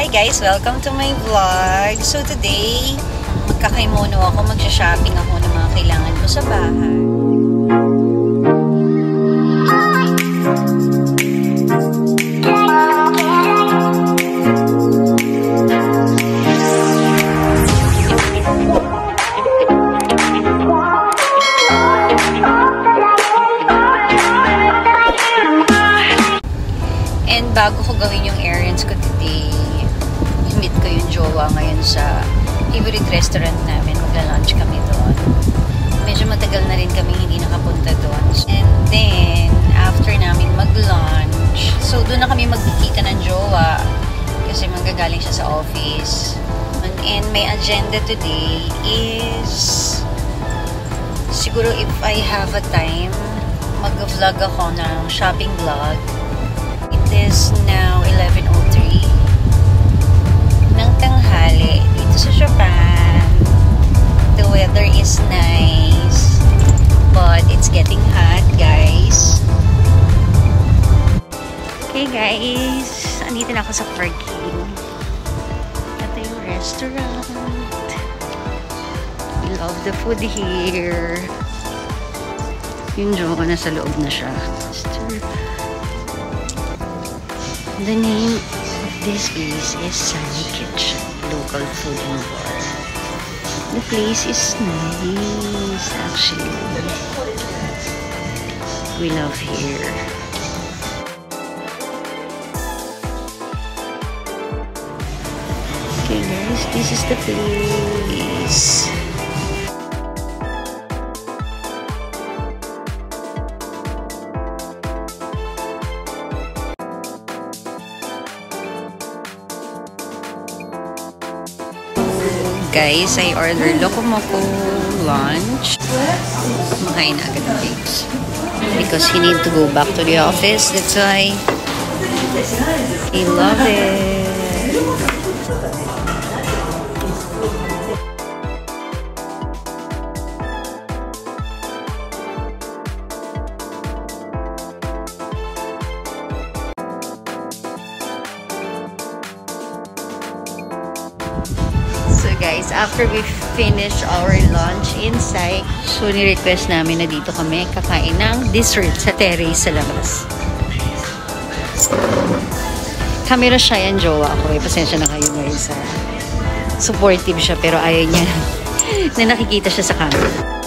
Hi guys! Welcome to my vlog. So today, magkakaimono ako, magsha-shopping ako ng mga kailangan ko sa bahay. And bago ko gawin yung jowa ngayon sa favorite restaurant namin. Magla-lunch kami doon. Medyo matagal na rin kami hindi nakapunta doon. And then, after namin mag-lunch, so doon na kami magkikita ng jowa kasi manggagaling siya sa office. And my agenda today is siguro if I have a time, mag-vlog ako ng shopping vlog It is now 11.03 ng tanghali dito sa Japan. The weather is nice but it's getting hot guys. Okay guys, andito na ako sa parking. Ito yung restaurant. We love the food here. Yung jowa nasa loob na siya. The name of this place is Sunny local food. The place is nice, actually. We love here. Okay guys, this is the place. Guys, I ordered Locomoco lunch. Makain na agad ng babes. Because he need to go back to the office. That's why he love it. Guys, after we finish our lunch inside, so ni-request namin na dito kami kakain ng dessert sa terrace sa labas. Camera shy ang jowa ako eh. Pasensya na kayo ngayon sa supportive siya pero ayaw niya na nakikita siya sa camera.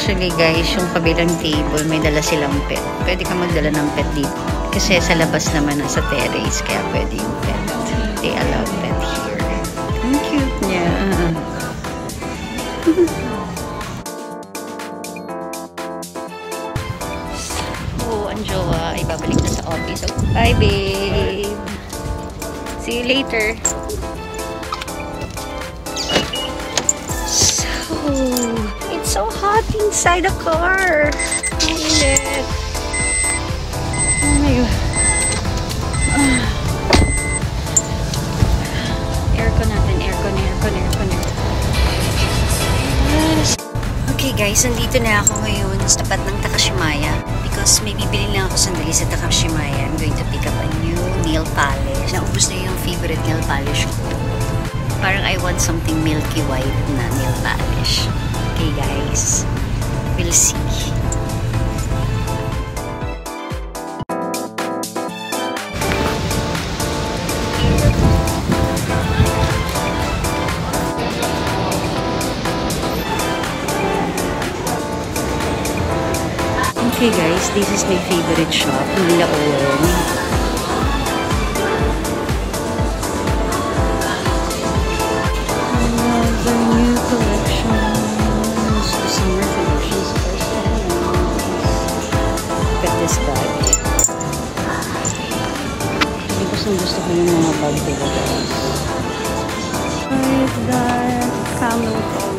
Actually guys, yung kabilang table, may dala silang pet. Pwede ka magdala ng pet dito. Kasi sa labas naman nasa terrace, kaya pwede yung pet. They allow pet here. Ang cute niya. oh, ang jowa ay na sa office. So, bye babe! See you later! So, it's so hot inside the car. Ang init. Oh my God. Ah. Aircon natin. Aircon, aircon, aircon, aircon. Yes. Okay guys, nandito na ako ngayon sa tapat ng Takashimaya because may bibili lang ako sandali sa Takashimaya. I'm going to pick up a new nail polish. Naubos na yung favorite nail polish ko. Parang I want something milky white na nail polish. Okay guys, we'll see. Okay guys, this is my favorite shop, Nilaon. the bag. Hindi ko saan gusto ko yung mga bag dito guys. Where is the camel color?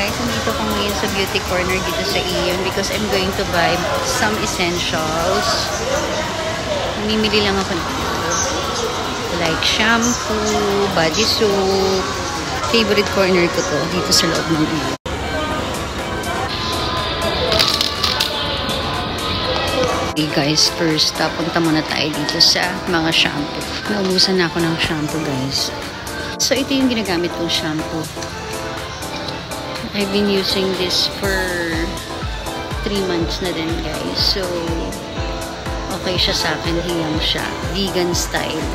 guys, nandito ko ngayon sa beauty corner dito sa Aeon because I'm going to buy some essentials. Mamimili lang ako. Like shampoo, body soap. Favorite corner ko to dito sa loob ng Iyon. Okay guys, first punta muna tayo dito sa mga shampoo. Naubusan na ako ng shampoo guys. So ito yung ginagamit kong shampoo. I've been using this for 3 months na din guys. So okay siya sa akin. Hiyang siya. Vegan style.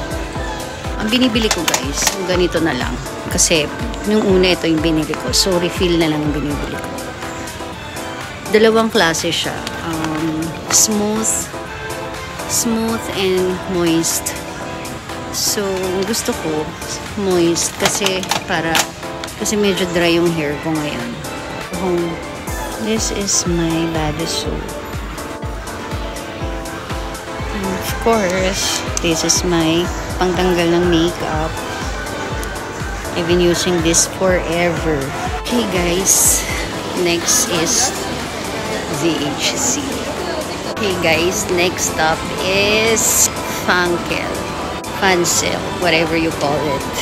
Ang binibili ko guys, ganito na lang. Kasi nung una ito yung binili ko. So refill na lang ang binibili ko. Dalawang klase siya. Um, smooth smooth and moist so gusto ko moist kasi para kasi medyo dry yung hair ko ngayon um, this is my body of course this is my pangtanggal ng makeup I've been using this forever okay guys next is ZHC Okay guys, next stop is Funkel. Fansel, whatever you call it.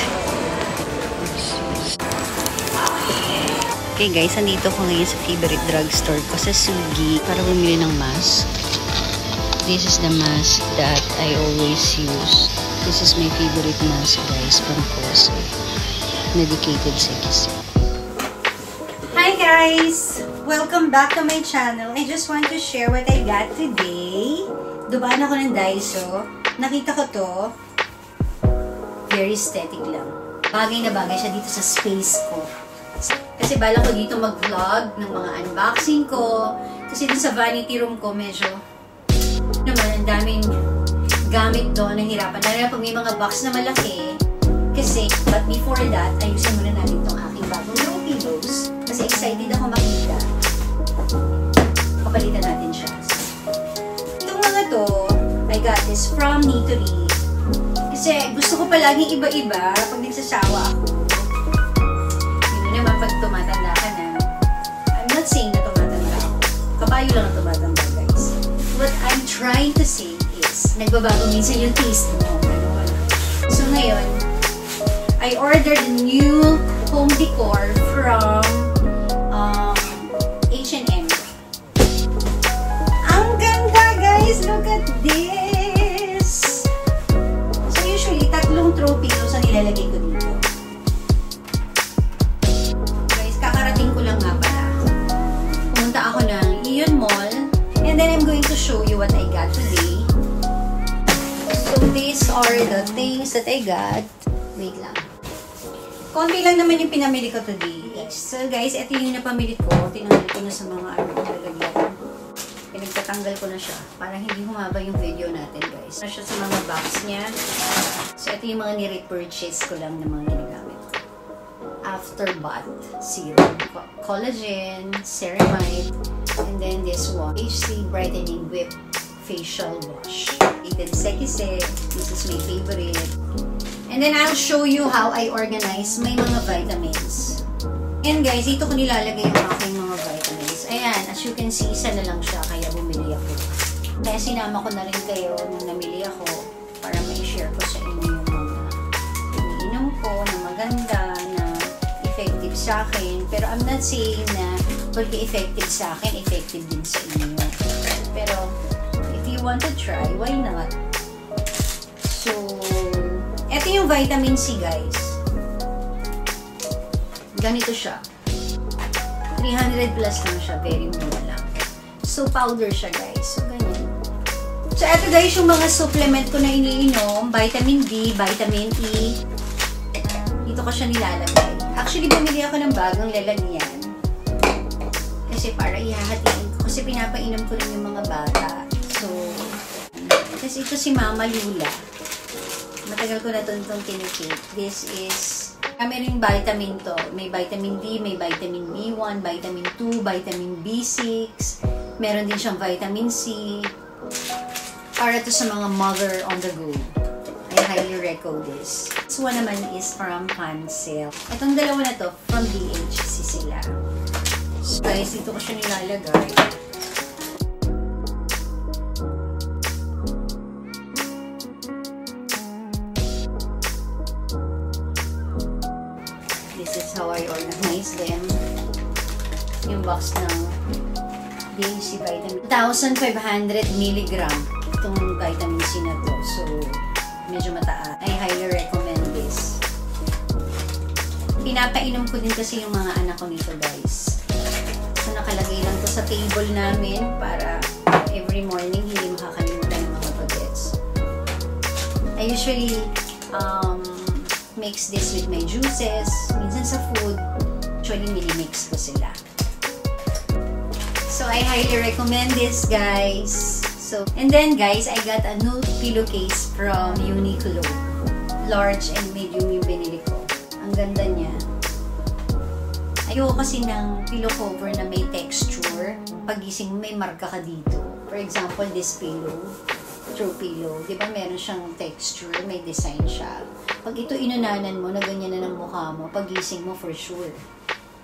Okay guys, andito ko ngayon sa favorite drugstore ko sa Sugi para bumili ng mask. This is the mask that I always use. This is my favorite mask guys from Kose. Medicated Sekisi. Hi guys! Welcome back to my channel. I just want to share what I got today. Dubaan ako ng Daiso. Nakita ko to. Very aesthetic lang. Bagay na bagay siya dito sa space ko. Kasi bala ko dito mag-vlog ng mga unboxing ko. Kasi dun sa vanity room ko medyo ang daming gamit doon. Nahirapan. Lalo na pag may mga box na malaki. Kasi, but before that, ayusin muna natin itong aking bagong row pillows. Kasi excited ako makita. Papalitan natin siya. Itong mga to, I got this from Nitori. Kasi gusto ko palaging iba-iba pag nagsasawa ako. Yun naman pag tumatanda ka na. I'm not saying na tumatanda ako. Kabayo lang ang tumatanda. What I'm trying to say is, nagbabago minsan yung taste mo. Ganun. So ngayon, I ordered new home decor from these are the things that I got. Wait lang. Konti lang naman yung pinamili ko today. So guys, ito yung napamili ko. Tinanggal ko na sa mga ano lalagyan. Pinagtatanggal ko na siya para hindi humaba yung video natin guys. Ano siya sa mga box niya. So ito yung mga ni-repurchase ko lang ng mga ginagamit ko. Afterbath Serum. Co- Collagen, Ceramide, and then this one. HC Brightening Whip Facial Wash. Eated Sekise. This is my favorite. And then I'll show you how I organize my mga vitamins. And guys, dito ko nilalagay yung aking mga vitamins. Ayan, as you can see, isa na lang siya, kaya bumili ako. Kaya sinama ko na rin kayo nung namili ako para may share ko sa inyo yung mga iniinom ko na maganda, na effective sa akin. Pero I'm not saying na porque effective sa akin, effective din sa inyo. Pero want to try, why not? So, ito yung vitamin C, guys. Ganito siya. 300 plus lang siya. Very mura lang. So, powder siya, guys. So, ganyan. So, ito guys, yung mga supplement ko na iniinom. Vitamin D, vitamin E. Dito ko siya nilalagay. Actually, bumili ako ng bagong lalagyan. Kasi para ihahatiin ko. Kasi pinapainom ko rin yung mga bata. Kasi ito si Mama Lula. Matagal ko na ito itong tinikip. This is, kami rin vitamin to. May vitamin D, may vitamin B1, vitamin 2, vitamin B6. Meron din siyang vitamin C. Para to sa mga mother on the go. I highly recommend this. This one naman is from Pansel. Itong dalawa na to, from DHC sila. So, guys, dito ko siya nilalagay. Is how I organize them. Yung box ng DHC vitamin. 1,500 milligram itong vitamin C na to. So, medyo mataas. I highly recommend this. Pinapainom ko din kasi yung mga anak ko nito, guys. So, nakalagay lang to sa table namin para every morning hindi makakalimutan ng mga bagets. I usually um, mix this with my juices. Minsan sa food, actually minimix ko sila. So, I highly recommend this, guys. So, and then, guys, I got a new pillowcase from Uniqlo. Large and medium yung binili ko. Ang ganda niya. Ayoko kasi ng pillow cover na may texture. Pagising may marka ka dito. For example, this pillow. True pillow. Di ba meron siyang texture, may design siya. Pag ito inunanan mo, na ganyan na ng mukha mo, pagising mo for sure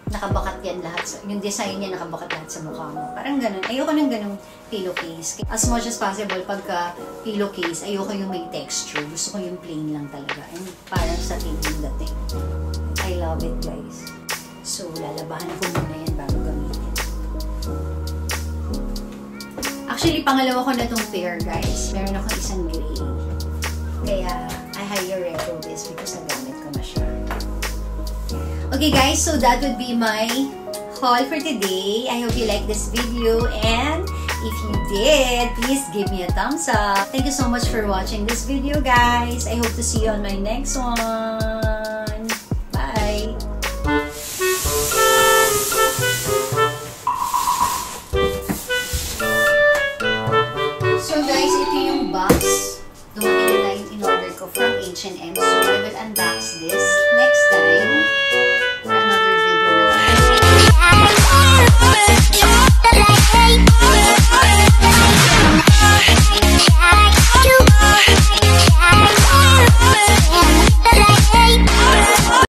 nakabakat yan lahat. Sa, yung design niya nakabakat lahat sa mukha mo. Parang ganun. Ayoko ng ganung pillowcase. As much as possible, pagka pillowcase, ayoko yung may texture. Gusto ko yung plain lang talaga. And parang sa yung dating. I love it, guys. So, lalabahan ko muna Actually, pangalawa ko na tong pair, guys. Meron akong isang gray. Kaya, I highly recommend this because nagamit ko na siya. Okay guys, so that would be my haul for today. I hope you like this video and if you did, please give me a thumbs up. Thank you so much for watching this video guys. I hope to see you on my next one. Ko from H&M. So I will unbox this next time for another